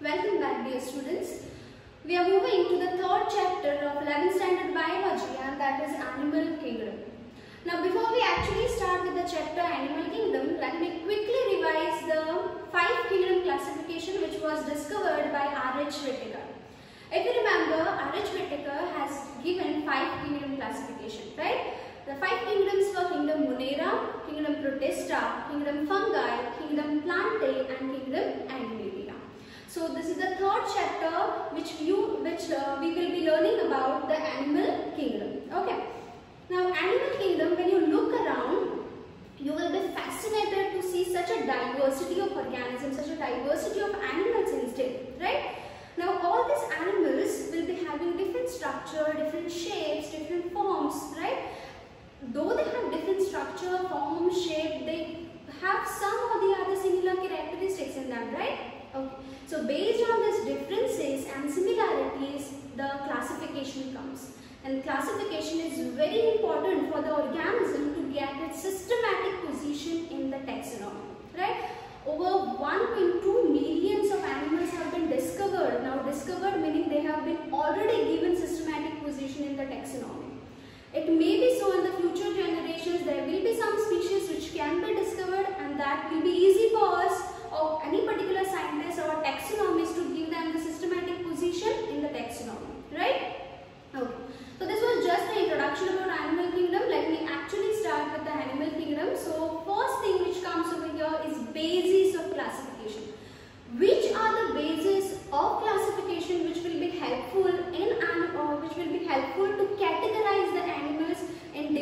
Welcome back dear students. We are moving to the third chapter of 11th standard biology and that is animal kingdom. Now before we actually start with the chapter animal kingdom, let me quickly revise the five kingdom classification which was discovered by R.H. Whittaker. If you remember, R.H. Whittaker has given five kingdom classification, right? The five kingdoms were kingdom Monera, kingdom Protista, kingdom Fungi, kingdom Plantae. So this is the third chapter which you which uh, we will be learning about the animal kingdom. Okay. Now animal kingdom when you look around you will be fascinated to see such a diversity of organisms, such a diversity of animals instead, right? Now all these animals will be having different structure, different shapes, different forms, right? Though they have different structure, form, shape, they have some or the other similar characteristics in them, right? Okay. So based on these differences and similarities, the classification comes. And classification is very important for the organism to get its systematic position in the taxonomy, right? Over 1.2 millions of animals have been discovered. Now discovered meaning they have been already given systematic position in the taxonomy. It may be so in the future generations there will be some species which can be discovered and that will be easy for us or any particular scientist or taxonomist to give them the systematic position in the taxonomy, right? Okay. So this was just the introduction about animal kingdom. Let me actually start with the animal kingdom. So first thing which comes over here is basis of classification. Which are the bases of classification which will be helpful in or which will be helpful to categorize the animals in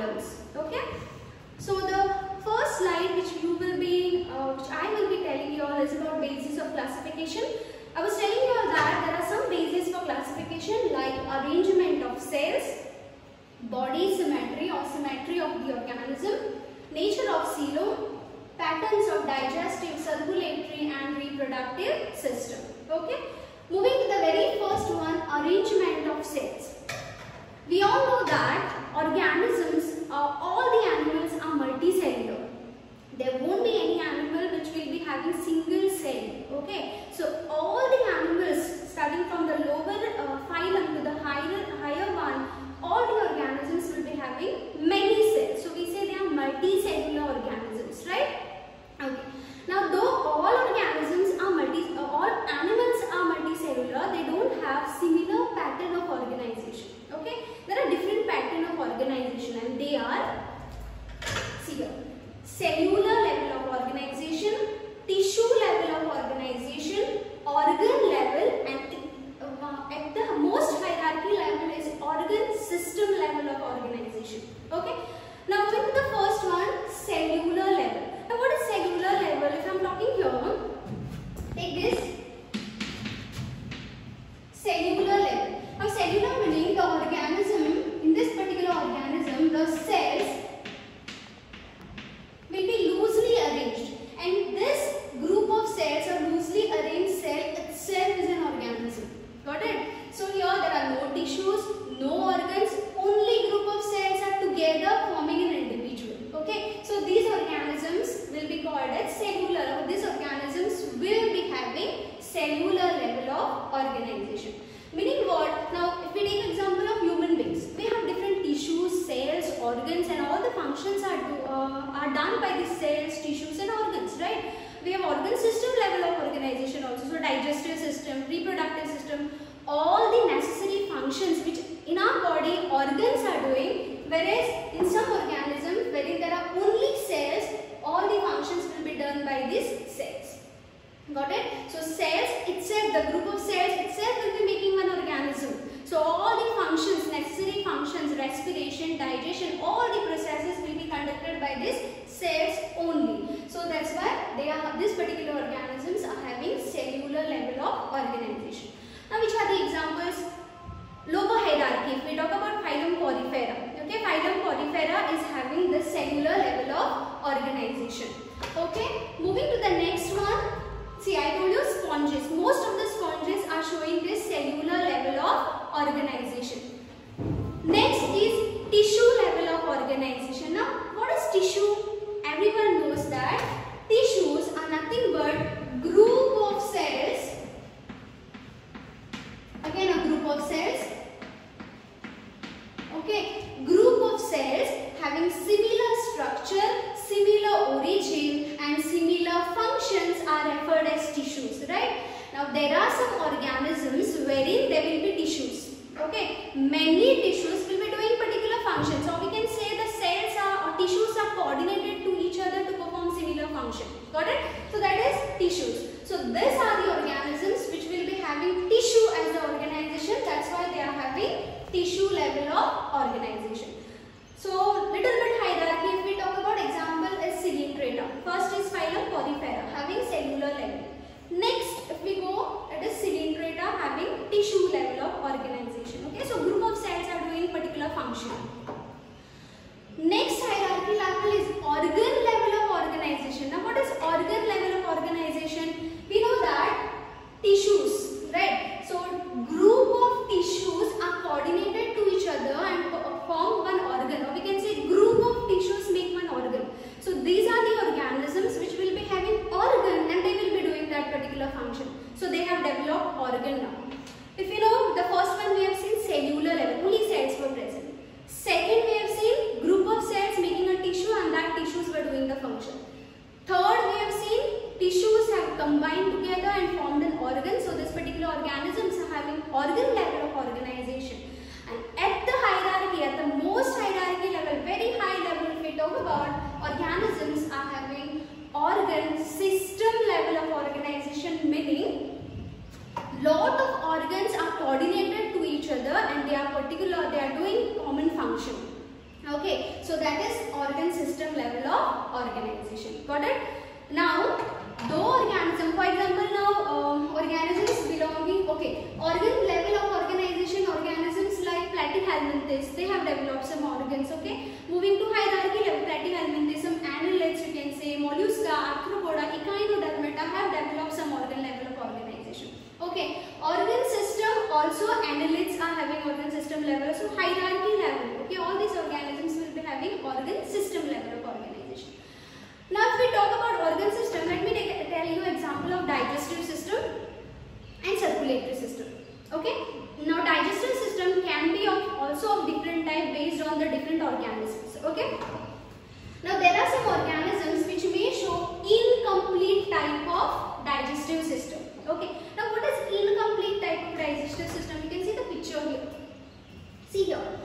phylums. Okay. So the first slide which you will be, uh, which I will be telling you all is about basis of classification. I was telling you all that there are some bases for classification like arrangement of cells, body symmetry or symmetry of the organism, nature of coelom, patterns of digestive, circulatory and reproductive system. Okay. Moving to the very first one, arrangement of cells. We all know that organisms, uh, all the animals are multicellular. There won't be any animal which will be having single cell. Okay. So all the animals starting from the lower uh, phylum to the higher, higher one, all the organisms will be having many cells. So we say they are multicellular organisms, right? Okay. Now though all organisms are multi, uh, all animals are multicellular, they don't have similar pattern of organization. Okay. There are different pattern of organization and they are, see here, cellular level of organization, tissue level of organization, organ level and uh, at the most hierarchy level is organ system level of organization. Okay. Now moving to the first one, cellular level. Now what is cellular level? If I am talking here, take this cellular level. Now cellular meaning the organism, in this particular organism, the cells will be loosely arranged and this group of cells or loosely arranged cell itself is an organism. Got it? So here there are no tissues, no organs, only group of cells are together forming an individual. Okay? So these organisms will be called as cellular. These organisms will be having cellular level of organization. Meaning what? Now if we take example of human beings, we have different tissues, cells, organs and all the functions are, do, uh, are done by these cells, tissues and organs, right? We have organ system level of organization also, so digestive system, reproductive system, all the necessary functions which in our body organs are doing, whereas in some organisms wherein there are only cells, all the functions will be done by these cells. Got it? So cells itself, the group of cells itself will be making one organism. So all the functions, necessary functions, respiration, digestion, all the processes will be conducted by these cells only. So that's why they are these particular organisms are having cellular level of organization. Now which are the examples? Lower hierarchy. If we talk about phylum Porifera, okay, phylum Porifera is having the cellular level of organization. Okay, moving to the next one. See, I told you sponges. Most of the sponges are showing this cellular level of organization. Next is tissue level of organization. Now, what is tissue? many decomposition. Got it? Now, though organism, for example, now um, organisms belonging, okay, organ level of organization, organisms like platyhelminthes, they have developed some organs, okay. Moving to hierarchy level, platyhelminthes, some annelids, you can say, mollusca, arthropoda, echinodermata have developed some organ level of organization. Okay, organ system also annelids are having organ system level, so hierarchy level, okay, all these organisms will be having organ system level. Now if we talk about organ system, let me take, tell you example of digestive system and circulatory system. Okay. Now digestive system can be of also of different type based on the different organisms. Okay. Now there are some organisms which may show incomplete type of digestive system. Okay. Now what is incomplete type of digestive system? You can see the picture here. See here.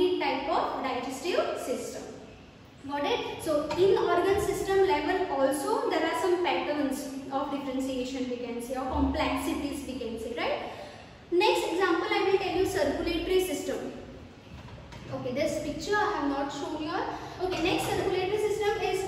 complete type of digestive system. Got it? So in organ system level also there are some patterns of differentiation we can say or complexities we can say, right? Next example I will tell you circulatory system. Okay, this picture I have not shown you. Okay, next circulatory system is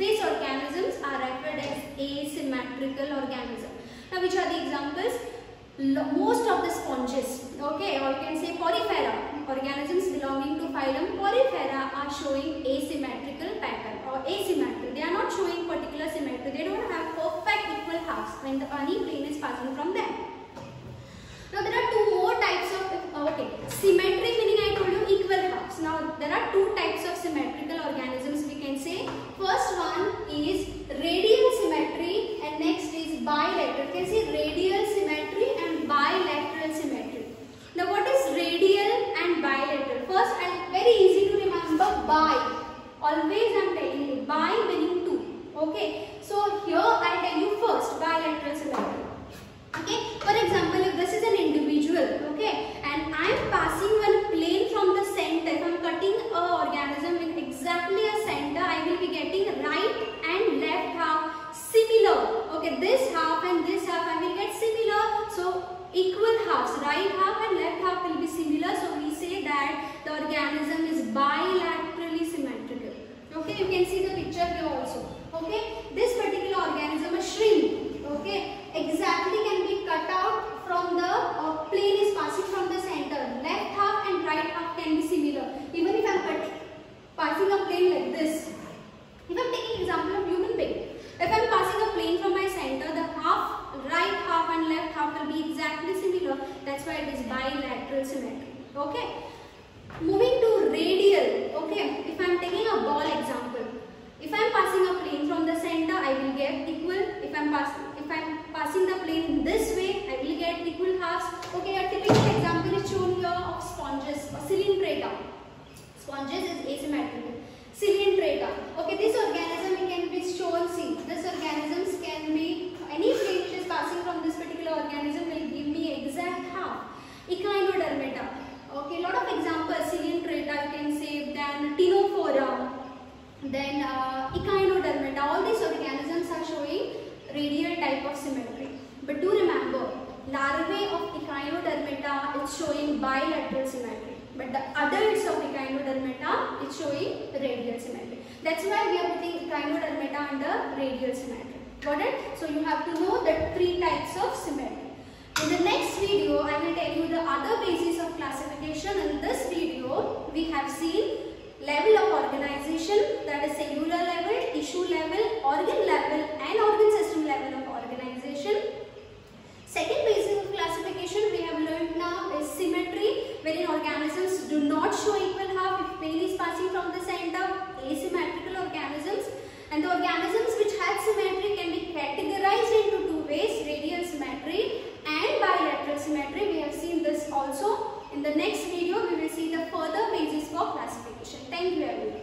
These organisms are referred as asymmetrical organisms. Now which are the examples? most of the sponges, okay, or you can say porifera, organisms belonging to phylum porifera are showing asymmetrical pattern or asymmetry. They are not showing particular symmetry. They don't have perfect equal halves when the any plane is passing from them. Now there are two more types of, okay, symmetry meaning I told you equal halves. Now there are two types of symmetrical organisms we can say. First one is radial symmetry and next is bilateral. You can see radial symmetry and bilateral symmetry. Now what is radial and bilateral? First and very easy to remember bi. Always I am telling you bi meaning two. Okay. So here I tell you first bilateral symmetry. Okay. For example, if this is an individual, okay, and I am passing one plane from the center, if I am cutting a organism in exactly a center, I will be getting right and left half similar. Okay, this half and this half I will get similar. So equal halves, right half and left half will be similar. So we say that the organism is bilaterally symmetrical. Okay, you can see the picture here also. Okay, this particular organism, a shrimp, okay, exactly can be cut out from the uh, plane is passing from the center. Left half and right half can be similar. Even if I am cutting, passing a plane like this. If I am taking example of human being. If I am passing a plane from my center, the half, right half and left half will be exactly similar. That's why it is bilateral symmetry. Okay. Moving to radial. Okay. If I am taking a ball example. If I am passing a plane from the center, I will get equal. If I am passing, if I am passing the plane this way, I will get equal halves. Okay, a typical example is shown here of sponges or Coelenterata. Sponges is asymmetrical. Coelenterata. Okay, this organism can be shown. See, this organisms can be any plane which is passing from this particular organism will give me exact half. Echinodermata. Okay, lot of examples. Coelenterata you can say. Then Ctenophora then uh, echinodermata, all these organisms are showing radial type of symmetry. Larvae of echinodermata is showing bilateral symmetry. But the adults of echinodermata is showing radial symmetry. That's why we are putting echinodermata under radial symmetry. Got it? So you have to know the three types of symmetry. In the next video, I will tell you the other basis of classification. In this video, we have seen level of organization that is cellular level, tissue level, organ level and organ system level of organization. Second basic classification we have learned now is symmetry wherein organisms do not show equal half. If pain is passing from the center asymmetrical organisms. And the organisms which have symmetry can be categorized into two ways radial symmetry and bilateral symmetry. We have seen this also. In the next video we will see the further basis for classification. Thank you everyone.